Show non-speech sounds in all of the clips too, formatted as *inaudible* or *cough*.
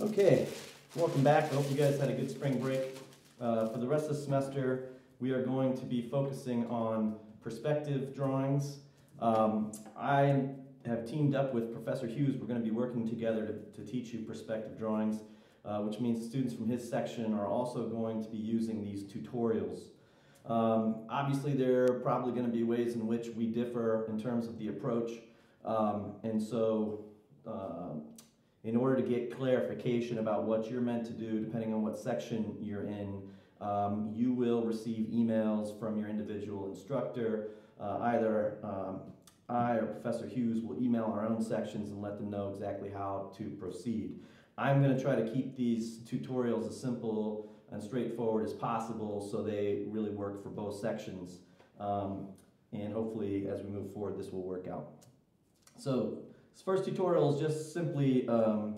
Okay, welcome back. I hope you guys had a good spring break. Uh, for the rest of the semester, we are going to be focusing on perspective drawings. Um, I have teamed up with Professor Hughes. We're going to be working together to, to teach you perspective drawings, uh, which means students from his section are also going to be using these tutorials. Um, obviously, there are probably going to be ways in which we differ in terms of the approach. Um, and so, uh, in order to get clarification about what you're meant to do, depending on what section you're in, um, you will receive emails from your individual instructor. Uh, either um, I or Professor Hughes will email our own sections and let them know exactly how to proceed. I'm going to try to keep these tutorials as simple and straightforward as possible so they really work for both sections. Um, and hopefully as we move forward this will work out. So this first tutorial is just simply um,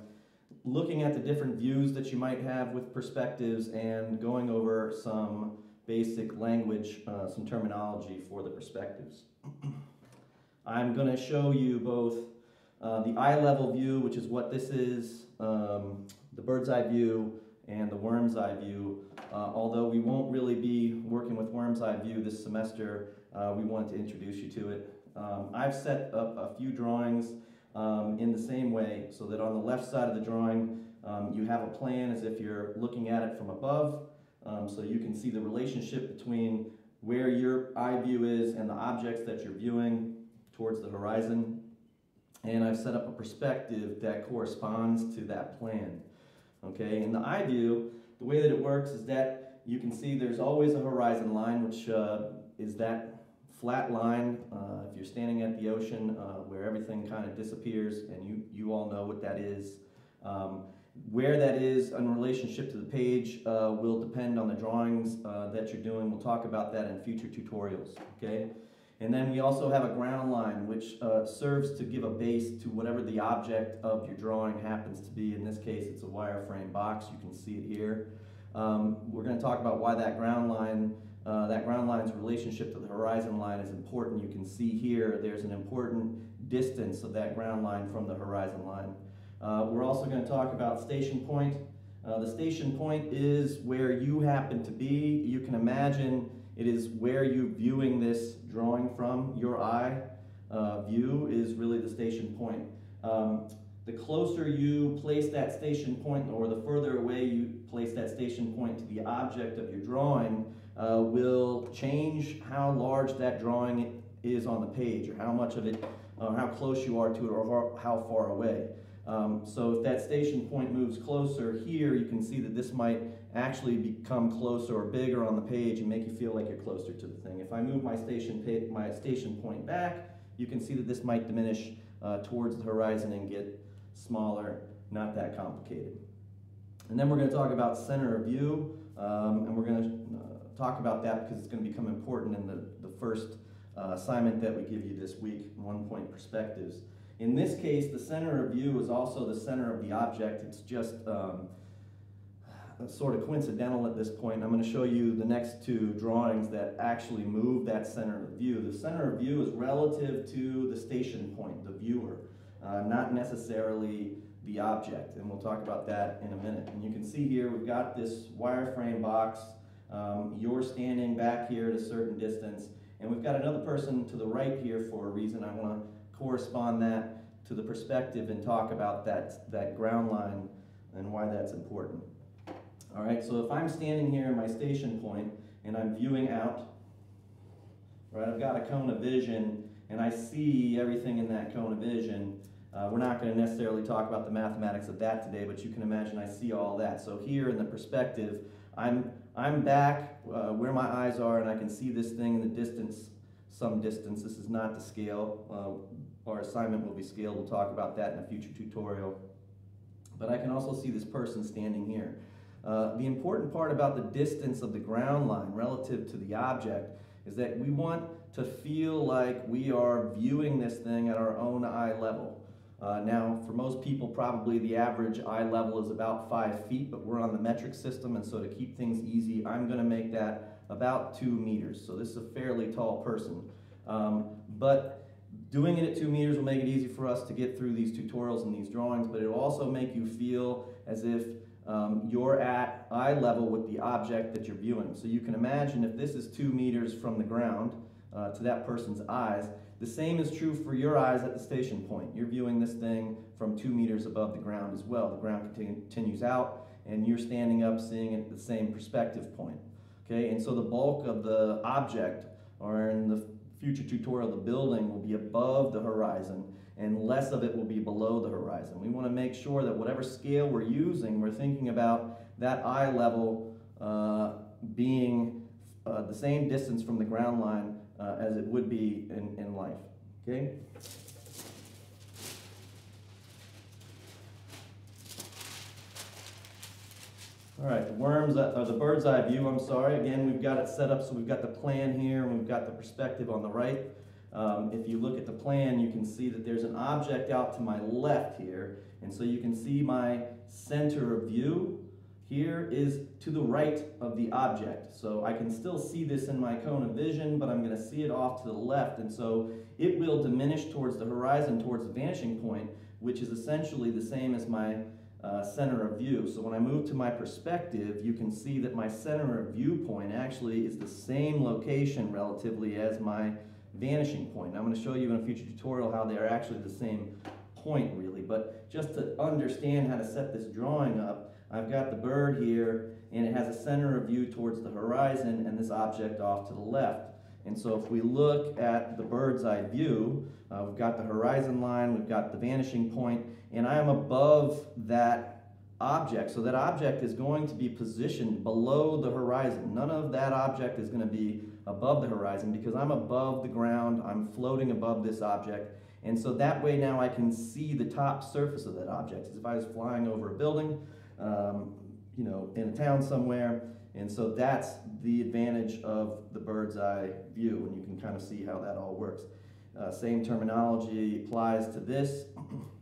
looking at the different views that you might have with perspectives and going over some basic language, uh, some terminology for the perspectives. *clears throat* I'm going to show you both uh, the eye level view, which is what this is, um, the bird's eye view, and the worm's eye view. Uh, although we won't really be working with worm's eye view this semester, uh, we wanted to introduce you to it. Um, I've set up a few drawings um, in the same way so that on the left side of the drawing um, you have a plan as if you're looking at it from above. Um, so you can see the relationship between where your eye view is and the objects that you're viewing towards the horizon. And I've set up a perspective that corresponds to that plan okay? In the eye view the way that it works is that you can see there's always a horizon line which uh, is that flat line, uh, if you're standing at the ocean uh, where everything kind of disappears, and you, you all know what that is. Um, where that is in relationship to the page uh, will depend on the drawings uh, that you're doing. We'll talk about that in future tutorials, okay? And then we also have a ground line, which uh, serves to give a base to whatever the object of your drawing happens to be. In this case, it's a wireframe box. You can see it here. Um, we're going to talk about why that ground line uh, that ground line's relationship to the horizon line is important. You can see here there's an important distance of that ground line from the horizon line. Uh, we're also going to talk about station point. Uh, the station point is where you happen to be. You can imagine it is where you're viewing this drawing from. Your eye uh, view is really the station point. Um, the closer you place that station point or the further away you place that station point to the object of your drawing, uh, will change how large that drawing is on the page or how much of it, or how close you are to it or how far away. Um, so if that station point moves closer here, you can see that this might actually become closer or bigger on the page and make you feel like you're closer to the thing. If I move my station, my station point back, you can see that this might diminish uh, towards the horizon and get smaller, not that complicated. And then we're going to talk about center of view, um, and we're going to uh, talk about that because it's going to become important in the, the first uh, assignment that we give you this week, one point perspectives. In this case, the center of view is also the center of the object. It's just um, sort of coincidental at this point. I'm going to show you the next two drawings that actually move that center of view. The center of view is relative to the station point, the viewer, uh, not necessarily the object. And we'll talk about that in a minute. And you can see here we've got this wireframe box um, you're standing back here at a certain distance, and we've got another person to the right here for a reason. I want to correspond that to the perspective and talk about that, that ground line and why that's important. All right, so if I'm standing here in my station point and I'm viewing out, right, I've got a cone of vision and I see everything in that cone of vision. Uh, we're not going to necessarily talk about the mathematics of that today, but you can imagine I see all that. So here in the perspective, I'm, I'm back uh, where my eyes are and I can see this thing in the distance, some distance. This is not the scale. Uh, our assignment will be scaled. We'll talk about that in a future tutorial. But I can also see this person standing here. Uh, the important part about the distance of the ground line relative to the object is that we want to feel like we are viewing this thing at our own eye level. Uh, now, for most people, probably the average eye level is about five feet, but we're on the metric system, and so to keep things easy, I'm going to make that about two meters. So this is a fairly tall person. Um, but Doing it at two meters will make it easy for us to get through these tutorials and these drawings, but it'll also make you feel as if um, you're at eye level with the object that you're viewing. So you can imagine if this is two meters from the ground uh, to that person's eyes, the same is true for your eyes at the station point. You're viewing this thing from two meters above the ground as well. The ground continues out, and you're standing up seeing it at the same perspective point. Okay, and so the bulk of the object, or in the future tutorial, the building will be above the horizon, and less of it will be below the horizon. We want to make sure that whatever scale we're using, we're thinking about that eye level uh, being uh, the same distance from the ground line uh, as it would be in, in life. Okay? All right, the worms, or the bird's eye view, I'm sorry. Again, we've got it set up so we've got the plan here and we've got the perspective on the right. Um, if you look at the plan, you can see that there's an object out to my left here. And so you can see my center of view here is to the right of the object. So I can still see this in my cone of vision, but I'm going to see it off to the left. And so it will diminish towards the horizon, towards the vanishing point, which is essentially the same as my uh, center of view. So when I move to my perspective, you can see that my center of viewpoint actually is the same location relatively as my vanishing point. And I'm going to show you in a future tutorial how they are actually the same point really. But just to understand how to set this drawing up, I've got the bird here and it has a center of view towards the horizon and this object off to the left. And so if we look at the bird's eye view, uh, we've got the horizon line, we've got the vanishing point, and I am above that object. So that object is going to be positioned below the horizon. None of that object is going to be above the horizon because I'm above the ground, I'm floating above this object. And so that way now I can see the top surface of that object. As if I was flying over a building, um, you know, in a town somewhere, and so that's the advantage of the bird's eye view, and you can kind of see how that all works. Uh, same terminology applies to this. *clears throat*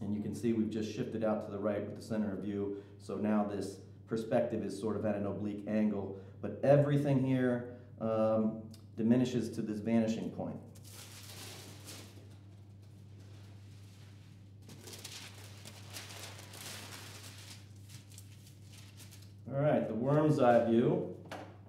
And you can see we've just shifted out to the right with the center of view. So now this perspective is sort of at an oblique angle. But everything here um, diminishes to this vanishing point. Right, the worm's eye view,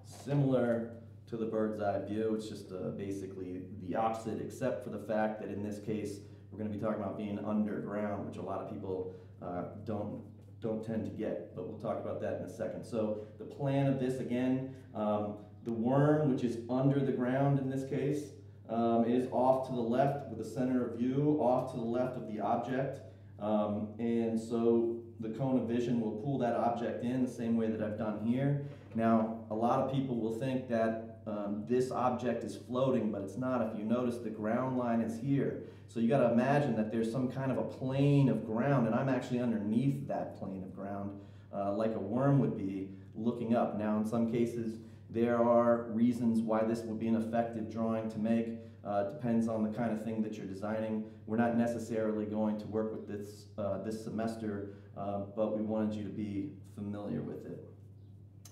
similar to the bird's eye view. It's just uh, basically the opposite, except for the fact that in this case, we're going to be talking about being underground, which a lot of people uh, don't don't tend to get, but we'll talk about that in a second. So the plan of this again, um, the worm, which is under the ground in this case, um, is off to the left with the center of view, off to the left of the object. Um, and so the cone of vision will pull that object in the same way that I've done here. Now, a lot of people will think that um, this object is floating, but it's not. If you notice, the ground line is here. So you got to imagine that there's some kind of a plane of ground, and I'm actually underneath that plane of ground, uh, like a worm would be looking up. Now, in some cases, there are reasons why this would be an effective drawing to make. Uh, depends on the kind of thing that you're designing. We're not necessarily going to work with this uh, this semester, uh, but we wanted you to be familiar with it.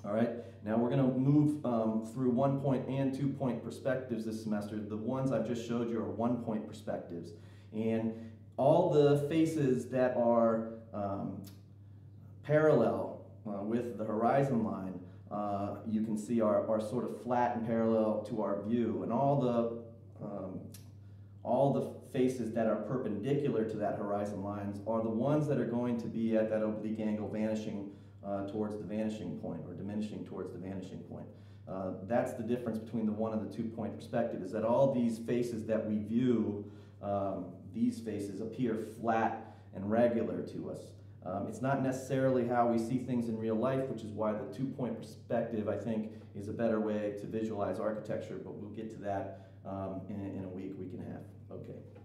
All right, now we're going to move um, through one point and two point perspectives this semester. The ones I've just showed you are one point perspectives. And all the faces that are um, parallel uh, with the horizon line, uh, you can see are, are sort of flat and parallel to our view. And all the, um, all the faces that are perpendicular to that horizon lines are the ones that are going to be at that oblique angle vanishing uh, towards the vanishing point or diminishing towards the vanishing point. Uh, that's the difference between the one and the two point perspective is that all these faces that we view, um, these faces appear flat and regular to us. Um, it's not necessarily how we see things in real life, which is why the two point perspective, I think, is a better way to visualize architecture, but we'll get to that um, in, in a week, week and a half. Okay.